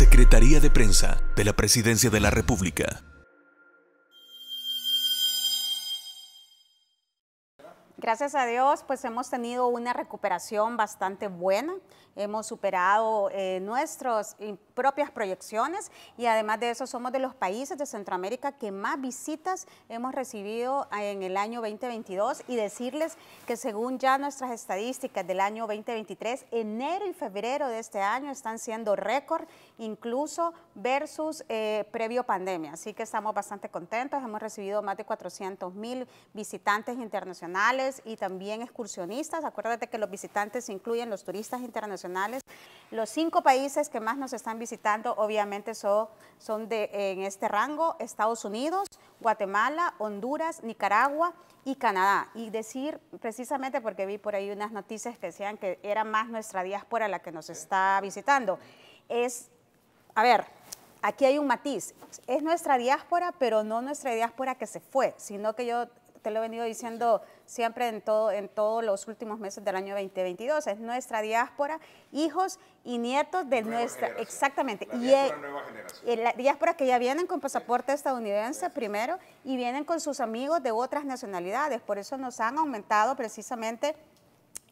Secretaría de Prensa de la Presidencia de la República. Gracias a Dios, pues hemos tenido una recuperación bastante buena. Hemos superado eh, nuestras propias proyecciones y además de eso somos de los países de Centroamérica que más visitas hemos recibido en el año 2022 y decirles que según ya nuestras estadísticas del año 2023, enero y febrero de este año están siendo récord, incluso versus eh, previo pandemia. Así que estamos bastante contentos, hemos recibido más de 400 mil visitantes internacionales y también excursionistas. Acuérdate que los visitantes incluyen los turistas internacionales. Los cinco países que más nos están visitando obviamente son, son de, en este rango, Estados Unidos, Guatemala, Honduras, Nicaragua y Canadá. Y decir precisamente porque vi por ahí unas noticias que decían que era más nuestra diáspora la que nos está visitando. Es, a ver, aquí hay un matiz. Es nuestra diáspora, pero no nuestra diáspora que se fue, sino que yo te lo he venido diciendo siempre en, todo, en todos los últimos meses del año 2022. Es nuestra diáspora, hijos y nietos de nuestra... Exactamente. La diáspora y nueva generación. La diáspora que ya vienen con pasaporte estadounidense primero y vienen con sus amigos de otras nacionalidades. Por eso nos han aumentado precisamente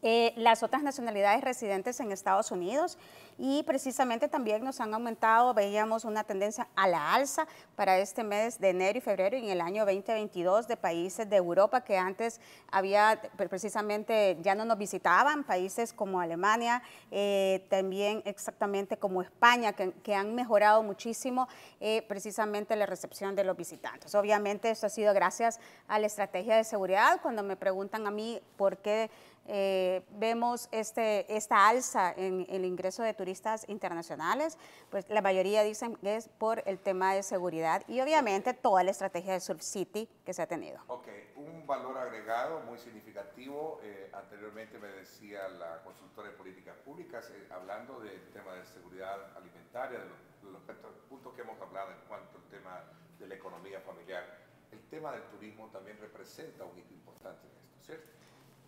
eh, las otras nacionalidades residentes en Estados Unidos y precisamente también nos han aumentado, veíamos una tendencia a la alza para este mes de enero y febrero y en el año 2022 de países de Europa que antes había precisamente ya no nos visitaban, países como Alemania, eh, también exactamente como España, que, han mejorado muchísimo eh, precisamente la recepción de los visitantes. Obviamente esto ha sido gracias a la estrategia de seguridad. Cuando me preguntan a mí por qué eh, vemos este, esta alza en el ingreso de turistas internacionales, pues la mayoría dicen que es por el tema de seguridad y obviamente toda la estrategia de Surf City que se ha tenido. Ok, un valor agregado muy significativo. Eh, anteriormente me decía la consultora de políticas públicas, eh, hablando del tema de seguridad alimentaria, de los, de los puntos que hemos hablado en cuanto al tema de la economía familiar. El tema del turismo también representa un hito importante en esto, ¿cierto?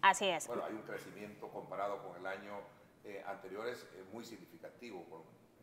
Así es. Bueno, hay un crecimiento comparado con el año eh, anterior, es muy significativo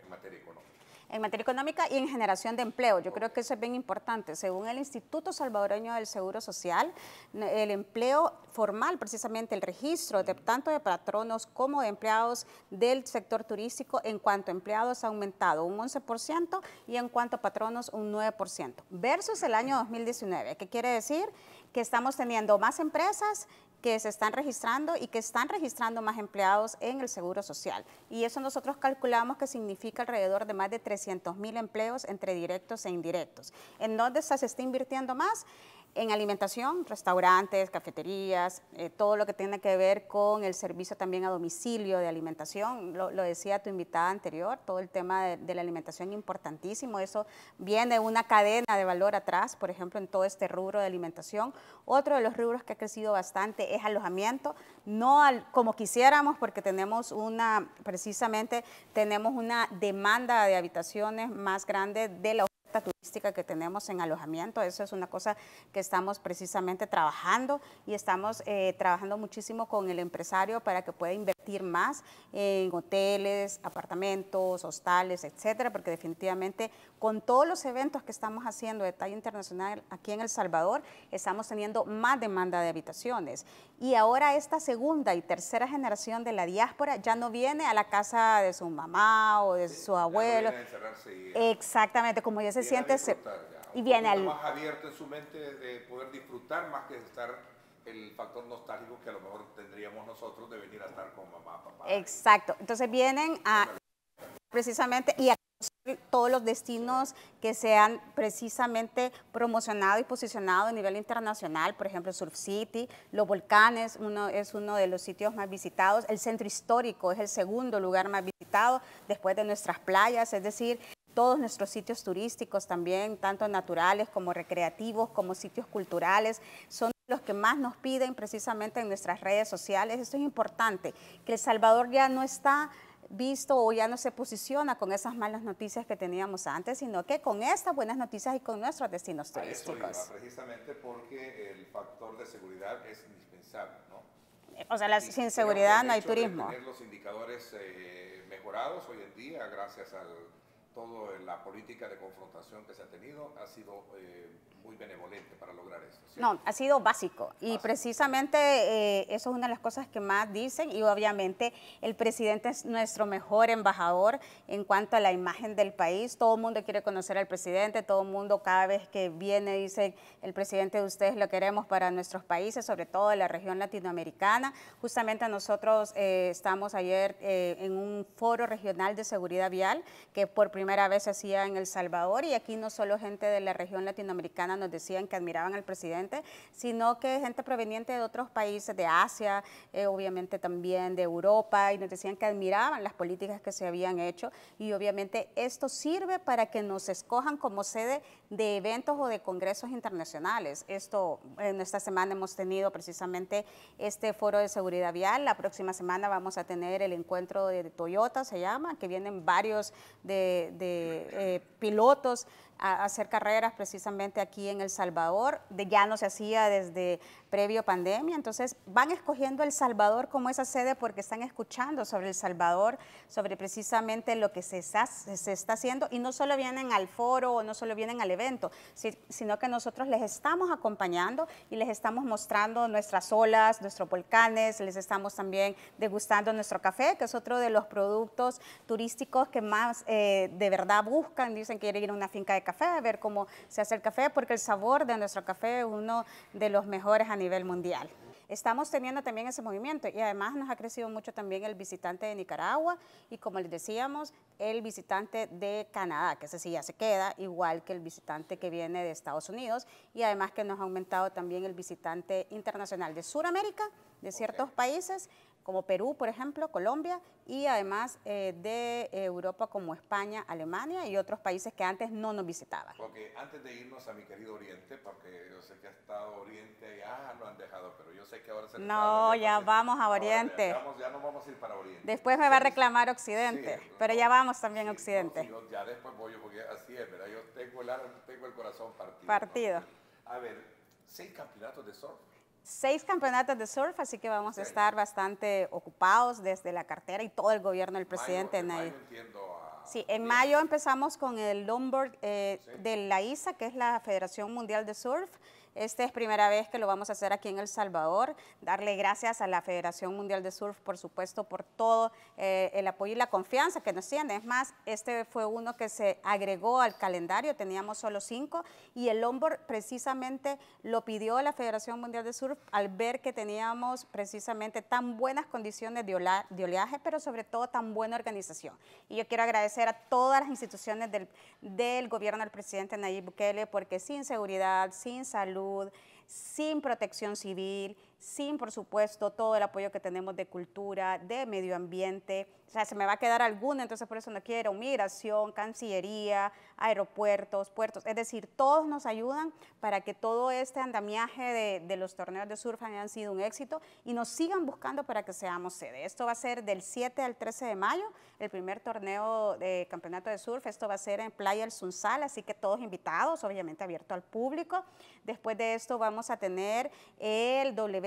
en materia económica. En materia económica y en generación de empleo. Yo creo que eso es bien importante. Según el Instituto Salvadoreño del Seguro Social, el empleo formal, precisamente el registro de tanto de patronos como de empleados del sector turístico, en cuanto a empleados ha aumentado un 11% y en cuanto a patronos un 9%, versus el año 2019. ¿Qué quiere decir? Que estamos teniendo más empresas que se están registrando y que están registrando más empleados en el Seguro Social. Y eso nosotros calculamos que significa alrededor de más de 300 mil empleos entre directos e indirectos. ¿En dónde se está invirtiendo más? En alimentación, restaurantes, cafeterías, eh, todo lo que tiene que ver con el servicio también a domicilio de alimentación. Lo, decía tu invitada anterior, todo el tema de, la alimentación importantísimo. Eso viene una cadena de valor atrás, por ejemplo, en todo este rubro de alimentación. Otro de los rubros que ha crecido bastante es alojamiento, no como quisiéramos porque tenemos una, precisamente tenemos una demanda de habitaciones más grande de la turística que tenemos en alojamiento. Eso es una cosa que estamos precisamente trabajando y estamos eh, trabajando muchísimo con el empresario para que pueda invertir más en hoteles, apartamentos, hostales, etcétera, porque definitivamente con todos los eventos que estamos haciendo de talla internacional aquí en El Salvador, estamos teniendo más demanda de habitaciones. Y ahora esta segunda y tercera generación de la diáspora ya no viene a la casa de su mamá o de su abuelo. Exactamente, como ya se siente... y viene al... más abierto en su mente de poder disfrutar más que estar el factor nostálgico que a lo mejor tendríamos nosotros de venir a estar con mamá, papá. Exacto. Entonces vienen a precisamente y a todos los destinos que se han precisamente promocionado y posicionado a nivel internacional, por ejemplo Surf City, los volcanes uno, es uno de los sitios más visitados, el centro histórico es el segundo lugar más visitado después de nuestras playas, es decir, todos nuestros sitios turísticos también, tanto naturales como recreativos, como sitios culturales, son los que más nos piden precisamente en nuestras redes sociales. Esto es importante, que El Salvador ya no está visto o ya no se posiciona con esas malas noticias que teníamos antes, sino que con estas buenas noticias y con nuestros destinos turísticos. precisamente porque el factor de seguridad es indispensable, ¿no? O sea, sin seguridad no hay turismo. tener los indicadores eh, mejorados hoy en día gracias al toda la política de confrontación que se ha tenido ha sido eh, muy benevolente para lograr eso. No, ha sido básico y precisamente eh, eso es una de las cosas que más dicen y obviamente el presidente es nuestro mejor embajador en cuanto a la imagen del país. Todo el mundo quiere conocer al presidente, todo el mundo cada vez que viene dice el presidente de ustedes lo queremos para nuestros países, sobre todo la región latinoamericana. Justamente nosotros eh, estamos ayer eh, en un foro regional de seguridad vial que por primera vez se hacía en El Salvador y aquí no solo gente de la región latinoamericana nos decían que admiraban al presidente, sino que gente proveniente de otros países de Asia, eh, obviamente también de Europa, y nos decían que admiraban las políticas que se habían hecho y obviamente esto sirve para que nos escojan como sede de eventos o de congresos internacionales. Esto, en esta semana hemos tenido precisamente este foro de seguridad vial, la próxima semana vamos a tener el encuentro de Toyota, se llama, que vienen varios de, eh, pilotos a hacer carreras precisamente aquí en El Salvador. De, ya no se hacía desde previo pandemia, entonces van escogiendo El Salvador como esa sede porque están escuchando sobre El Salvador, sobre precisamente lo que se está, se está haciendo. Y no solo vienen al foro o no solo vienen al evento, sino que nosotros les estamos acompañando y les estamos mostrando nuestras olas, nuestros volcanes, les estamos también degustando nuestro café, que es otro de los productos turísticos que más eh, de verdad buscan, dicen que quieren ir a una finca de café, a ver cómo se hace el café, porque el sabor de nuestro café es uno de los mejores a nivel mundial. Estamos teniendo también ese movimiento y además nos ha crecido mucho también el visitante de Nicaragua y como les decíamos, el visitante de Canadá, que ese sí ya se queda, igual que el visitante que viene de Estados Unidos y además que nos ha aumentado también el visitante internacional de Sudamérica, de ciertos países como Perú, por ejemplo, Colombia, y además eh, de Europa como España, Alemania y otros países que antes no nos visitaban. Porque antes de irnos a mi querido Oriente, porque yo sé que ha estado Oriente y ah, lo han dejado, pero yo sé que ahora se No, ya vamos a Oriente. ya, no vamos a ir para Oriente. Después me va a reclamar Occidente, pero ya vamos también a Occidente. ya después voy, porque así es, ¿verdad? Yo tengo el, tengo el corazón partido. Partido. A ver, seis campeonatos de surf seis campeonatos de surf, así que vamos a estar bastante ocupados desde la cartera y todo el gobierno del presidente. Sí, en mayo empezamos con el longboard eh, de la ISA, que es la Federación Mundial de Surf. Esta es primera vez que lo vamos a hacer aquí en El Salvador. Darle gracias a la Federación Mundial de Surf, por supuesto, por todo eh, el apoyo y la confianza que nos tienen. Es más, este fue uno que se agregó al calendario, teníamos solo cinco, y el longboard precisamente lo pidió la Federación Mundial de Surf al ver que teníamos precisamente tan buenas condiciones de, oleaje, pero sobre todo tan buena organización. Y yo quiero agradecer a todas las instituciones del, del gobierno del presidente Nayib Bukele, porque sin seguridad, sin salud, sin protección civil, sin, por supuesto, todo el apoyo que tenemos de cultura, de medio ambiente. O sea, se me va a quedar alguna, entonces por eso no quiero. Migración, Cancillería, aeropuertos, puertos. Es decir, todos nos ayudan para que todo este andamiaje de, los torneos de surf hayan sido un éxito y nos sigan buscando para que seamos sede. Esto va a ser del 7 al 13 de mayo, el primer torneo de campeonato de surf. Esto va a ser en Playa El Sunsal, así que todos invitados, obviamente abierto al público. Después de esto vamos a tener el W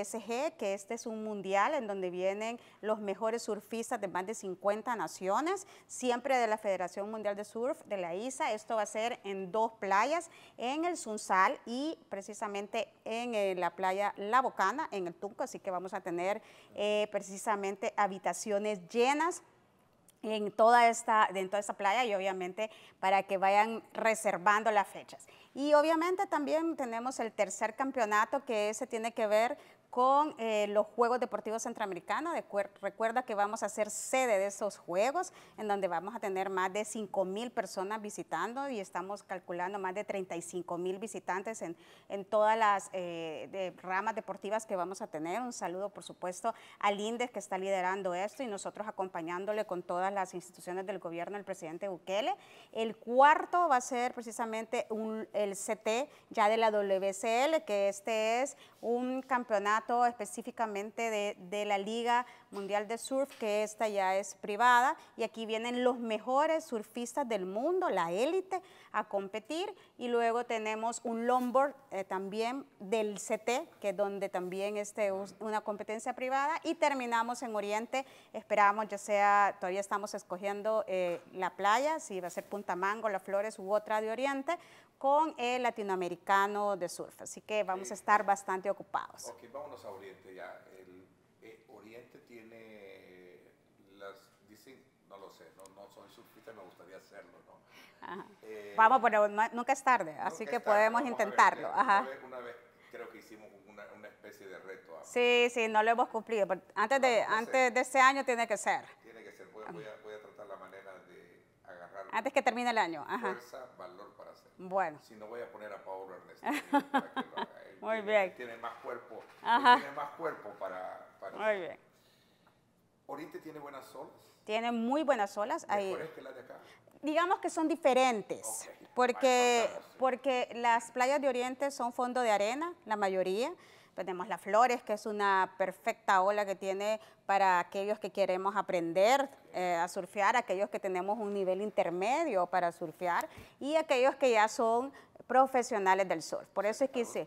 que este es un mundial en donde vienen los mejores surfistas de más de 50 naciones, siempre de la Federación Mundial de Surf de la ISA. Esto va a ser en dos playas, en el Sunsal y precisamente en eh, la playa La Bocana, en el Tunco, así que vamos a tener eh, precisamente habitaciones llenas en toda, esta, en toda esta playa y obviamente para que vayan reservando las fechas. Y obviamente también tenemos el tercer campeonato que ese tiene que ver con eh, los Juegos Deportivos Centroamericanos. recuerda que vamos a ser sede de esos Juegos, en donde vamos a tener más de 5 mil personas visitando y estamos calculando más de 35 mil visitantes en, en, todas las eh, ramas deportivas que vamos a tener. Un saludo, por supuesto, al INDES que está liderando esto y nosotros acompañándole con todas las instituciones del gobierno, el presidente Bukele. El cuarto va a ser precisamente el CT ya de la WCL, que este es un campeonato campeonato específicamente de, la Liga Mundial de Surf, que esta ya es privada, y aquí vienen los mejores surfistas del mundo, la élite, a competir, y luego tenemos un longboard eh, también del CT, que es donde también este es una competencia privada, y terminamos en Oriente, esperamos ya sea, todavía estamos escogiendo eh, la playa, si va a ser Punta Mango, Las Flores u otra de Oriente, con el latinoamericano de surf. Así que vamos a estar bastante ocupados. Ok, vámonos a Oriente ya. El, eh, Oriente tiene las, dicen, no lo sé, no, no soy surfista, me gustaría hacerlo, ¿no? Eh, vamos, pero nunca es tarde, así que podemos intentarlo. Ajá. Una, vez, una, vez, creo que hicimos una, una especie de reto. Sí, sí, no lo hemos cumplido. Antes, de, antes de este año tiene que ser. Tiene que ser. Voy, voy, a, voy a tratar la manera de agarrar. Antes que termine el año. Ajá. Fuerza, valor bueno. Si no voy a poner a Paolo Ernesto para que lo haga. Muy tiene, bien. Tiene más cuerpo. Ajá. Tiene más cuerpo para. para muy bien. ¿Oriente tiene buenas olas? Tiene muy buenas olas. ¿Mejores que las de acá? Digamos que son diferentes, okay. porque, porque las playas de Oriente son fondo de arena, la mayoría. Tenemos las flores, que es una perfecta ola que tiene para aquellos que queremos aprender eh, a surfear, aquellos que tenemos un nivel intermedio para surfear y aquellos que ya son profesionales del surf. Por eso es que sí.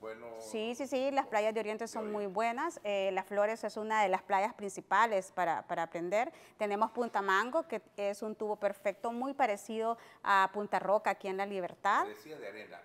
buenos. Sí, sí, sí, las playas de Oriente son muy buenas. Eh, las Flores es una de las playas principales para, para, aprender. Tenemos Punta Mango, que es un tubo perfecto, muy parecido a Punta Roca aquí en La Libertad. Decía de arena.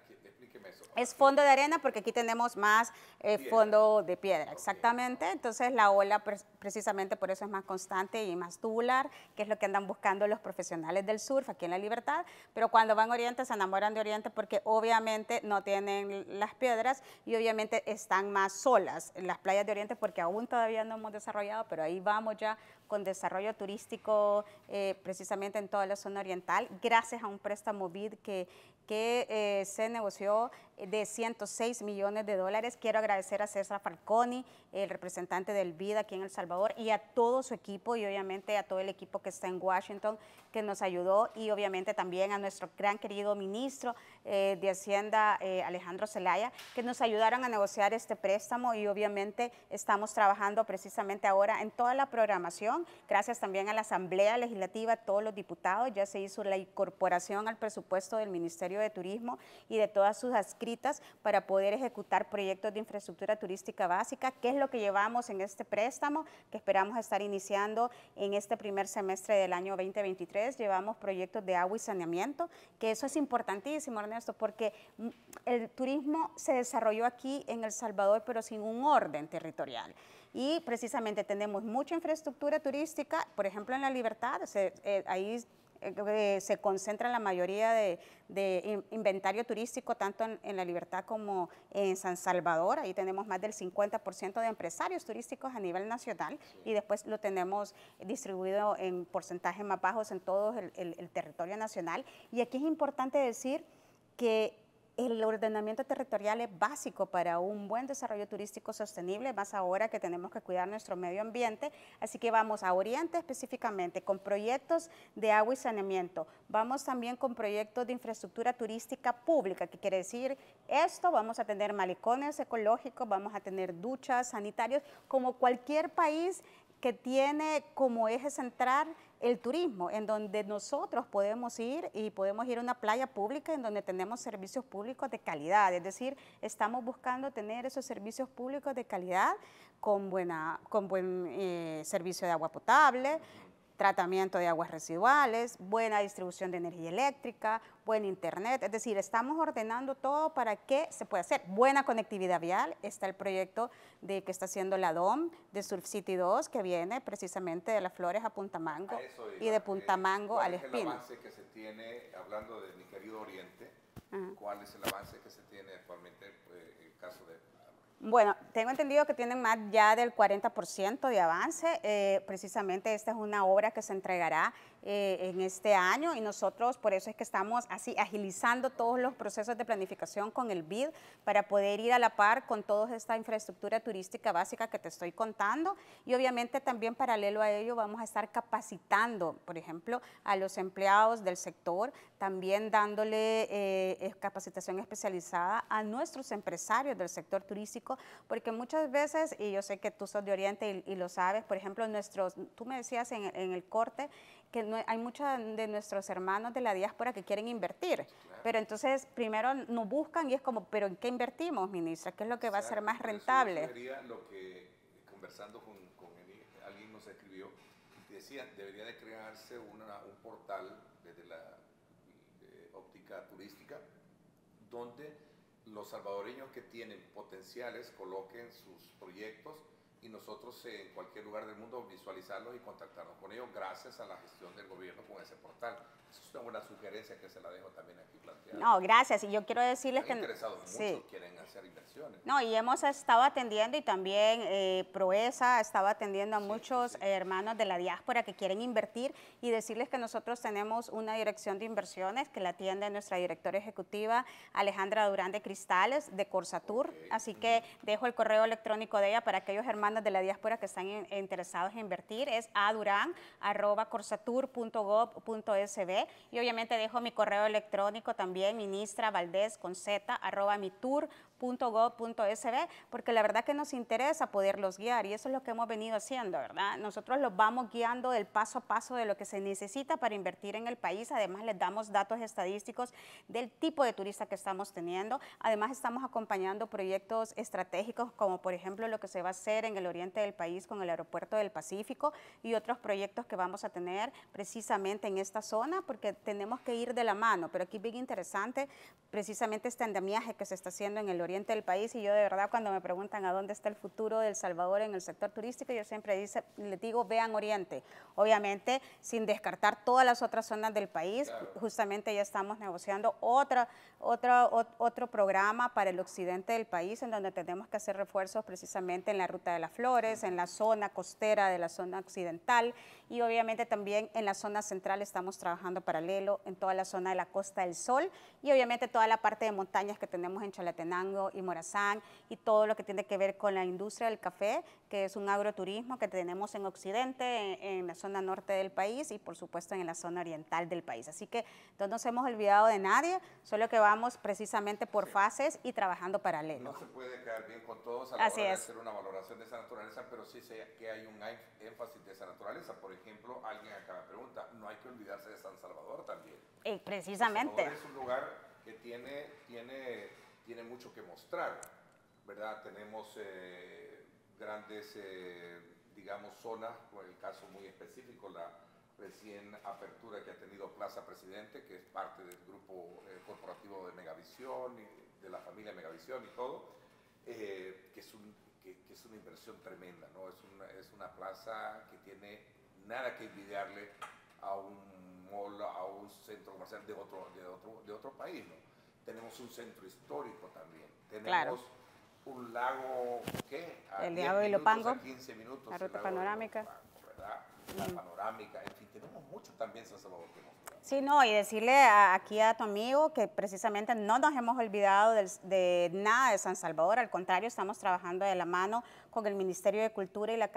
Es fondo de arena porque aquí tenemos más eh, fondo de piedra, exactamente. Entonces la ola pre precisamente por eso es más constante y más tubular, que es lo que andan buscando los profesionales del surf aquí en La Libertad. Pero cuando van a Oriente se enamoran de Oriente porque obviamente no tienen las piedras y obviamente están más solas en las playas de Oriente porque aún todavía no hemos desarrollado, pero ahí vamos ya con desarrollo turístico eh, precisamente en toda la zona oriental, gracias a un préstamo BID que, que eh, se negoció de 106 millones de dólares. Quiero agradecer a César Falconi, el representante del BID aquí en El Salvador, y a todo su equipo y obviamente a todo el equipo que está en Washington que nos ayudó y obviamente también a nuestro gran querido ministro eh, de Hacienda, eh, Alejandro Zelaya, que nos ayudaron a negociar este préstamo y obviamente estamos trabajando precisamente ahora en toda la programación, gracias también a la Asamblea Legislativa, a todos los diputados, ya se hizo la incorporación al presupuesto del Ministerio de Turismo y de todas sus para poder ejecutar proyectos de infraestructura turística básica, que es lo que llevamos en este préstamo, que esperamos estar iniciando en este primer semestre del año 2023 llevamos proyectos de agua y saneamiento, que eso es importantísimo, Ernesto, porque el turismo se desarrolló aquí en El Salvador, pero sin un orden territorial. Y precisamente tenemos mucha infraestructura turística, por ejemplo en La Libertad, se, eh, ahí eh, se concentra la mayoría de, inventario turístico tanto en, La Libertad como en San Salvador. Ahí tenemos más del 50% de empresarios turísticos a nivel nacional y después lo tenemos distribuido en porcentajes más bajos en todo el territorio nacional. Y aquí es importante decir que el ordenamiento territorial es básico para un buen desarrollo turístico sostenible, más ahora que tenemos que cuidar nuestro medio ambiente. Así que vamos a Oriente específicamente con proyectos de agua y saneamiento. Vamos también con proyectos de infraestructura turística pública, que quiere decir esto, vamos a tener malicones ecológicos, vamos a tener duchas sanitarias, como cualquier país que tiene como eje central el turismo, en donde nosotros podemos ir y podemos ir a una playa pública en donde tenemos servicios públicos de calidad, es decir, estamos buscando tener esos servicios públicos de calidad con, buena, con buen eh, servicio de agua potable, tratamiento de aguas residuales, buena distribución de energía eléctrica, buen internet, es decir, estamos ordenando todo para que se pueda hacer. Buena conectividad vial, está el proyecto de que está haciendo la DOM de Surf City 2, que viene precisamente de las Flores a Punta Mango y de Punta Mango al Espino. ¿Cuál es el avance que se tiene, hablando de mi querido Oriente, uh -huh. cuál es el avance que se tiene actualmente eh, en el caso de bueno, tengo entendido que tienen más ya del 40% de avance. Eh, precisamente esta es una obra que se entregará eh, en este año y nosotros por eso es que estamos así agilizando todos los procesos de planificación con el BID para poder ir a la par con toda esta infraestructura turística básica que te estoy contando. Y obviamente también paralelo a ello vamos a estar capacitando, por ejemplo, a los empleados del sector, también dándole eh, capacitación especializada a nuestros empresarios del sector turístico porque muchas veces, y yo sé que tú sos de Oriente y, lo sabes, por ejemplo, nuestros, tú me decías en, el corte que no, hay muchos de nuestros hermanos de la diáspora que quieren invertir, pero entonces primero nos buscan y es como, pero ¿en qué invertimos, ministra? ¿Qué es lo que va a ser más rentable? lo que, conversando con, alguien nos escribió, decía, debería de crearse un portal desde la óptica turística donde los salvadoreños que tienen potenciales coloquen sus proyectos y nosotros en cualquier lugar del mundo visualizarlos y contactarnos con ellos gracias a la gestión del gobierno con ese portal. Esa es una buena sugerencia que se la dejo también aquí planteada. No, gracias. Y yo quiero decirles que... interesados sí. quieren hacer inversiones. No, y hemos estado atendiendo y también eh, Proesa estaba atendiendo a muchos hermanos de la diáspora que quieren invertir y decirles que nosotros tenemos una dirección de inversiones que la atiende nuestra directora ejecutiva Alejandra Durán de Cristales de Corsatur. Así que dejo el correo electrónico de ella para aquellos hermanos de la diáspora que están interesados en invertir. Es aduran.corsatur.gov.sb y obviamente dejo mi correo electrónico también, ministra Valdés con z, arroba mi tour .gov.sb, porque la verdad que nos interesa poderlos guiar y eso es lo que hemos venido haciendo, ¿verdad? Nosotros los vamos guiando del paso a paso de lo que se necesita para invertir en el país, además les damos datos estadísticos del tipo de turista que estamos teniendo, además estamos acompañando proyectos estratégicos como por ejemplo lo que se va a hacer en el oriente del país con el aeropuerto del Pacífico y otros proyectos que vamos a tener precisamente en esta zona porque tenemos que ir de la mano, pero aquí bien interesante precisamente este andamiaje que se está haciendo en el oriente del país y yo de verdad cuando me preguntan a dónde está el futuro del Salvador en el sector turístico, yo siempre dice, les digo, vean Oriente. Obviamente, sin descartar todas las otras zonas del país, justamente ya estamos negociando otra, otra, otro programa para el occidente del país en donde tenemos que hacer refuerzos precisamente en la Ruta de las Flores, en la zona costera de la zona occidental y obviamente también en la zona central estamos trabajando paralelo en toda la zona de la Costa del Sol y obviamente toda la parte de montañas que tenemos en Chalatenango, y Morazán y todo lo que tiene que ver con la industria del café, que es un agroturismo que tenemos en Occidente, en, la zona norte del país y por supuesto en la zona oriental del país. Así que no nos hemos olvidado de nadie, solo que vamos precisamente por fases y trabajando paralelo. No se puede quedar bien con todos a la hora de hacer una valoración de esa naturaleza, pero sí sé que hay un énfasis de esa naturaleza. Por ejemplo, alguien acá me pregunta, no hay que olvidarse de San Salvador también. Eh, precisamente. es un lugar que tiene, tiene tiene mucho que mostrar, ¿verdad? Tenemos eh, grandes, eh, digamos, zonas, por el caso muy específico, la recién apertura que ha tenido Plaza Presidente, que es parte del grupo eh, corporativo de Megavisión, y de la familia Megavisión y todo, que, es un, que, es una inversión tremenda, ¿no? Es una, es una plaza que tiene nada que envidiarle a un mall, a un centro comercial de otro, de otro, de otro país, ¿no? Tenemos un centro histórico también. Tenemos un lago, ¿qué? el lago de Ilopango. 15 minutos. La ruta panorámica. La panorámica. En fin, tenemos mucho también San Salvador Sí, no, y decirle aquí a tu amigo que precisamente no nos hemos olvidado de, nada de San Salvador, al contrario, estamos trabajando de la mano con el Ministerio de Cultura y la,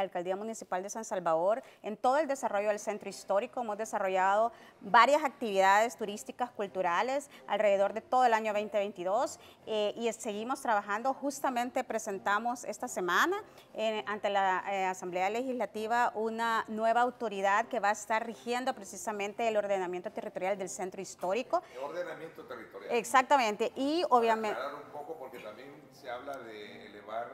Alcaldía Municipal de San Salvador en todo el desarrollo del centro histórico. Hemos desarrollado varias actividades turísticas, culturales alrededor de todo el año 2022 eh, y seguimos trabajando. Justamente presentamos esta semana eh, ante la eh, Asamblea Legislativa una nueva autoridad que va a estar rigiendo precisamente el ordenamiento territorial del centro histórico. ordenamiento territorial. Exactamente, y obviamente... Para un poco porque también se habla de elevar,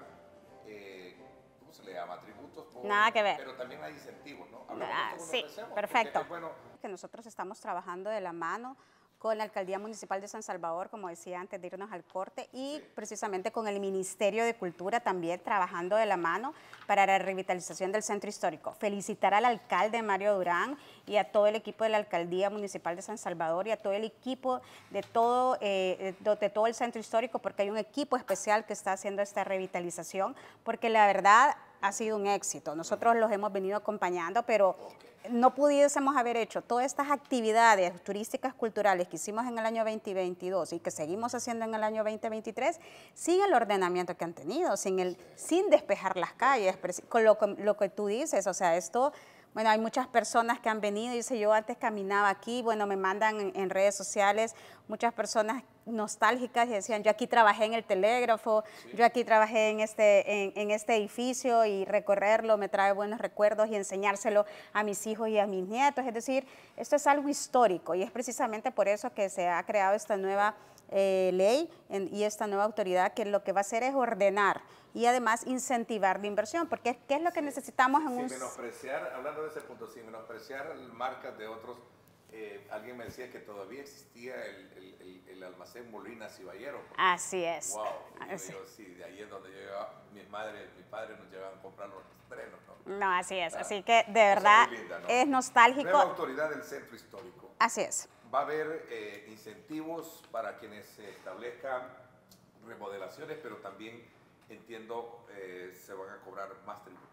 llama? Tributos. Por, Nada que ver. Pero también hay incentivos, ¿no? Ah, sí, perfecto. Bueno, que nosotros estamos trabajando de la mano con la Alcaldía Municipal de San Salvador, como decía antes de irnos al corte, y precisamente con el Ministerio de Cultura también trabajando de la mano para la revitalización del centro histórico. Felicitar al alcalde Mario Durán y a todo el equipo de la Alcaldía Municipal de San Salvador y a todo el equipo de todo, eh, de todo el centro histórico, porque hay un equipo especial que está haciendo esta revitalización, porque la verdad ha sido un éxito. Nosotros los hemos venido acompañando, pero no pudiésemos haber hecho todas estas actividades turísticas culturales que hicimos en el año 2022 y que seguimos haciendo en el año 2023 sin el ordenamiento que han tenido, sin, el, sin despejar las calles, con lo, lo que tú dices, o sea, esto Bueno, hay muchas personas que han venido, dice yo antes caminaba aquí, bueno, me mandan en, redes sociales muchas personas nostálgicas y decían, yo aquí trabajé en el telégrafo, yo aquí trabajé en este, en, este edificio y recorrerlo me trae buenos recuerdos y enseñárselo a mis hijos y a mis nietos. Es decir, esto es algo histórico y es precisamente por eso que se ha creado esta nueva eh, ley y esta nueva autoridad que lo que va a hacer es ordenar y además incentivar la inversión, porque ¿qué es lo que necesitamos en sin un... menospreciar, hablando de ese punto, sin menospreciar marcas de otros, eh, alguien me decía que todavía existía el, el, almacén Molinas y Ballero. Así es. Wow. así. Yo, sí, de ahí es donde yo llevaba, mi madre, mi padre nos llevaban a comprar los estrenos, ¿no? No, así es. Así que de verdad es nostálgico. Nueva autoridad del centro histórico. Así es va a haber eh, incentivos para quienes se establezcan remodelaciones, pero también entiendo eh, se van a cobrar más tributos.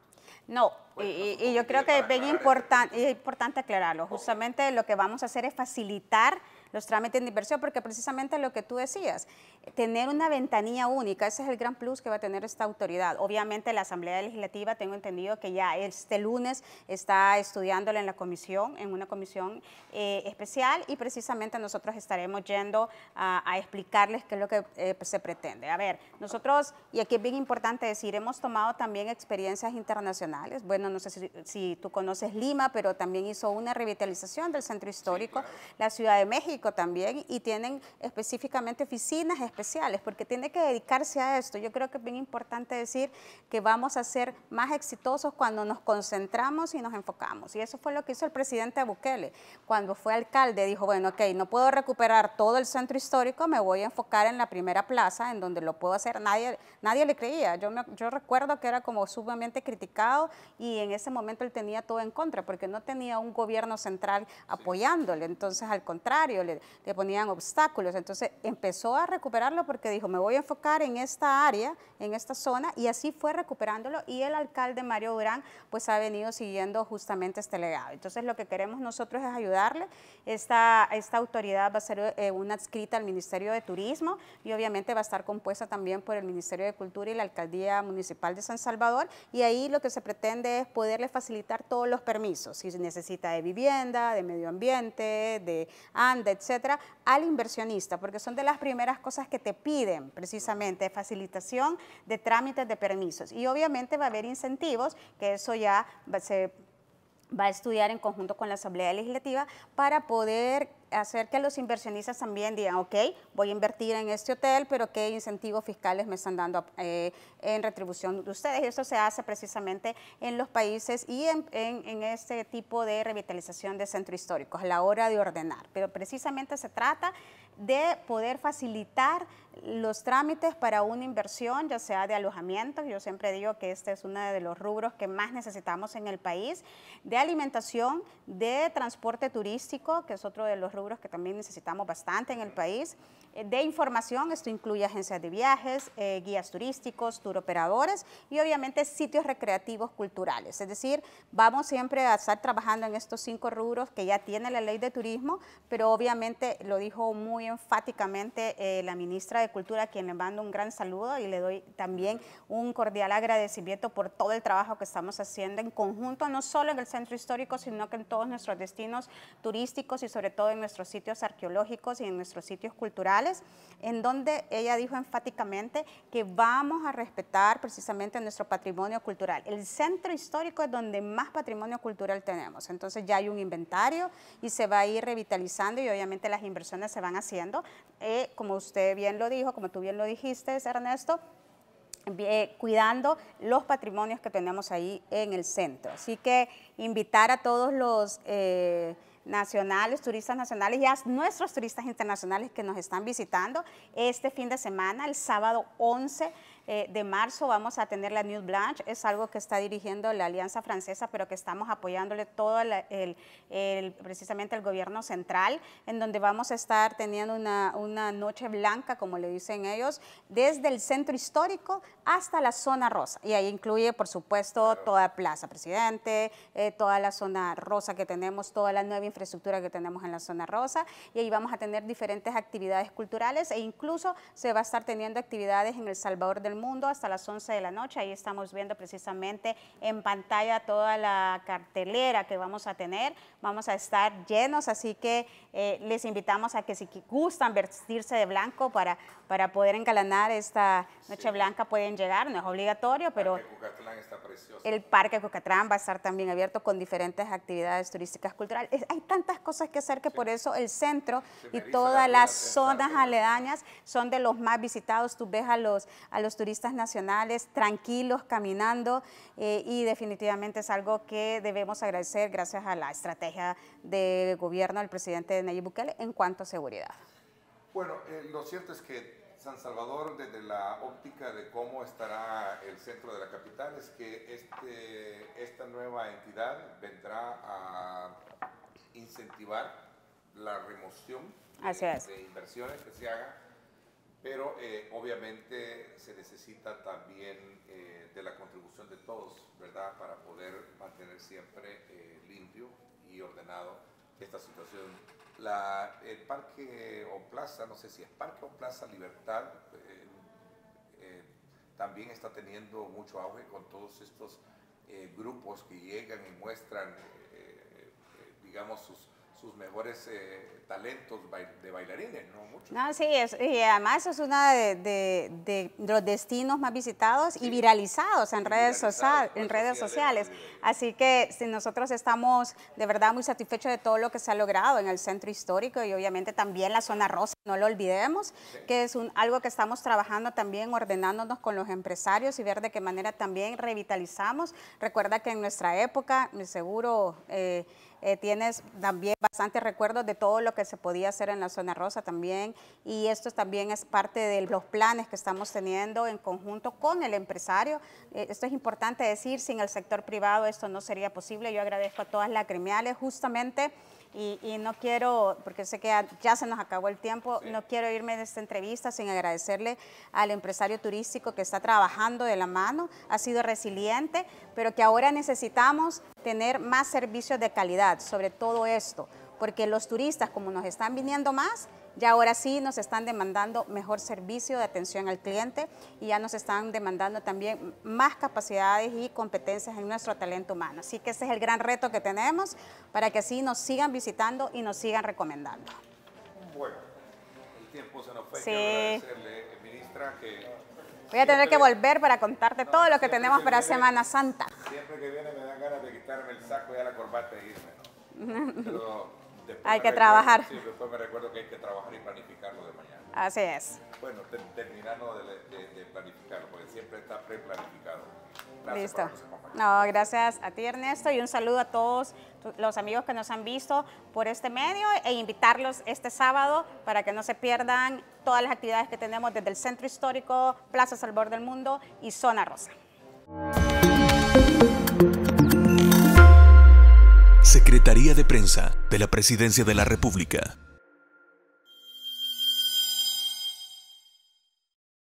No, y, yo creo que es bien importante aclararlo. Justamente lo que vamos a hacer es facilitar los trámites de inversión, porque precisamente lo que tú decías, tener una ventanilla única, ese es el gran plus que va a tener esta autoridad. Obviamente la Asamblea Legislativa, tengo entendido que ya este lunes está estudiándola en la comisión, en una comisión eh, especial, y precisamente nosotros estaremos yendo a, explicarles qué es lo que eh, se pretende. A ver, nosotros, y aquí es bien importante decir, hemos tomado también experiencias internacionales. Bueno, no sé si, tú conoces Lima, pero también hizo una revitalización del centro histórico, la Ciudad de México, también y tienen específicamente oficinas especiales porque tiene que dedicarse a esto. Yo creo que es bien importante decir que vamos a ser más exitosos cuando nos concentramos y nos enfocamos. Y eso fue lo que hizo el presidente Bukele. Cuando fue alcalde dijo, bueno, ok, no puedo recuperar todo el centro histórico, me voy a enfocar en la primera plaza en donde lo puedo hacer. Nadie, nadie le creía. Yo, yo recuerdo que era como sumamente criticado y en ese momento él tenía todo en contra porque no tenía un gobierno central apoyándole. Entonces, al contrario, le, le, ponían obstáculos. Entonces empezó a recuperarlo porque dijo, me voy a enfocar en esta área, en esta zona, y así fue recuperándolo. Y el alcalde Mario Durán pues ha venido siguiendo justamente este legado. Entonces lo que queremos nosotros es ayudarle. Esta, esta autoridad va a ser eh, una adscrita al Ministerio de Turismo y obviamente va a estar compuesta también por el Ministerio de Cultura y la Alcaldía Municipal de San Salvador. Y ahí lo que se pretende es poderle facilitar todos los permisos, si necesita de vivienda, de medio ambiente, de ANDA, etcétera, al inversionista, porque son de las primeras cosas que te piden precisamente, facilitación de trámites de permisos. Y obviamente va a haber incentivos, que eso ya se va a estudiar en conjunto con la Asamblea Legislativa para poder hacer que los inversionistas también digan, ok, voy a invertir en este hotel, pero qué incentivos fiscales me están dando eh, en retribución de ustedes. Y eso se hace precisamente en los países y en, en, este tipo de revitalización de centros históricos, a la hora de ordenar. Pero precisamente se trata de poder facilitar los trámites para una inversión, ya sea de alojamiento, yo siempre digo que este es uno de los rubros que más necesitamos en el país, de alimentación, de transporte turístico, que es otro de los rubros que también necesitamos bastante en el país, eh, de información, esto incluye agencias de viajes, eh, guías turísticos, turoperadores y obviamente sitios recreativos culturales. Es decir, vamos siempre a estar trabajando en estos cinco rubros que ya tiene la ley de turismo, pero obviamente lo dijo muy enfáticamente eh, la ministra de Cultura, a quien le mando un gran saludo y le doy también un cordial agradecimiento por todo el trabajo que estamos haciendo en conjunto, no solo en el centro histórico, sino que en todos nuestros destinos turísticos y sobre todo en nuestros sitios arqueológicos y en nuestros sitios culturales, en donde ella dijo enfáticamente que vamos a respetar precisamente nuestro patrimonio cultural. El centro histórico es donde más patrimonio cultural tenemos, entonces ya hay un inventario y se va a ir revitalizando y obviamente las inversiones se van haciendo, eh, como usted bien lo dijo, como tú bien lo dijiste, Ernesto, eh, cuidando los patrimonios que tenemos ahí en el centro. Así que invitar a todos los... Eh, nacionales, turistas nacionales y nuestros turistas internacionales que nos están visitando. Este fin de semana, el sábado 11 eh, de marzo vamos a tener la Nuit Blanche, es algo que está dirigiendo la Alianza Francesa, pero que estamos apoyándole todo el, precisamente el gobierno central, en donde vamos a estar teniendo una, una, noche blanca, como le dicen ellos, desde el centro histórico hasta la zona rosa. Y ahí incluye, por supuesto, toda Plaza Presidente, eh, toda la zona rosa que tenemos, toda la nueva infraestructura que tenemos en la zona rosa. Y ahí vamos a tener diferentes actividades culturales e incluso se va a estar teniendo actividades en El Salvador del Mundo hasta las 11 de la noche. Ahí estamos viendo precisamente en pantalla toda la cartelera que vamos a tener. Vamos a estar llenos, así que eh, les invitamos a que si gustan vestirse de blanco para, para poder encalanar esta Noche Blanca pueden llegar, no es obligatorio, pero el Parque Cucatlán va a estar también abierto con diferentes actividades turísticas culturales. hay tantas cosas que hacer que por eso el centro y todas las zonas aledañas son de los más visitados. Tú ves a los, a los turistas nacionales tranquilos, caminando eh, y definitivamente es algo que debemos agradecer gracias a la estrategia de gobierno del presidente Nayib Bukele en cuanto a seguridad. Bueno, eh, lo cierto es que San Salvador, desde la óptica de cómo estará el centro de la capital, es que este, esta nueva entidad vendrá a incentivar la remoción de, inversiones que se hagan, pero eh, obviamente se necesita también eh, de la contribución de todos, ¿verdad?, para poder mantener siempre eh, limpio y ordenado esta situación la, el parque o plaza, no sé si es parque o plaza Libertad, eh, eh, también está teniendo mucho auge con todos estos eh, grupos que llegan y muestran, digamos, sus, sus mejores talentos de bailarines, ¿no? Mucho. No, sí, y además es uno de, los destinos más visitados y viralizados en redes, en redes sociales. Así que si nosotros estamos de verdad muy satisfechos de todo lo que se ha logrado en el centro histórico y obviamente también la zona rosa, no lo olvidemos, que es un, algo que estamos trabajando también ordenándonos con los empresarios y ver de qué manera también revitalizamos. Recuerda que en nuestra época, seguro... Eh, eh, tienes también bastantes recuerdos de todo lo que se podía hacer en la zona rosa también y esto también es parte de los planes que estamos teniendo en conjunto con el empresario. Eh, esto es importante decir, sin el sector privado esto no sería posible. Yo agradezco a todas las gremiales justamente y, no quiero, porque sé que ya, se nos acabó el tiempo, no quiero irme de esta entrevista sin agradecerle al empresario turístico que está trabajando de la mano, ha sido resiliente, pero que ahora necesitamos tener más servicios de calidad sobre todo esto, porque los turistas, como nos están viniendo más, ya ahora sí nos están demandando mejor servicio de atención al cliente y ya nos están demandando también más capacidades y competencias en nuestro talento humano. Así que ese es el gran reto que tenemos para que así nos sigan visitando y nos sigan recomendando. Bueno, el tiempo se nos fue. Sí. agradecerle, eh, ministra, que Voy a tener que volver para contarte todo lo que tenemos para Semana Santa. Siempre que viene me dan ganas de quitarme el saco y a la corbata e irme. Pero hay que trabajar. Sí, después me recuerdo que hay que trabajar y planificarlo de mañana. Así es. Bueno, terminando de, planificarlo, porque siempre está preplanificado. Listo. No, gracias a ti Ernesto y un saludo a todos los amigos que nos han visto por este medio e invitarlos este sábado para que no se pierdan todas las actividades que tenemos desde el Centro Histórico, Plaza Salvador del Mundo y Zona Rosa. Secretaría de Prensa de la Presidencia de la República.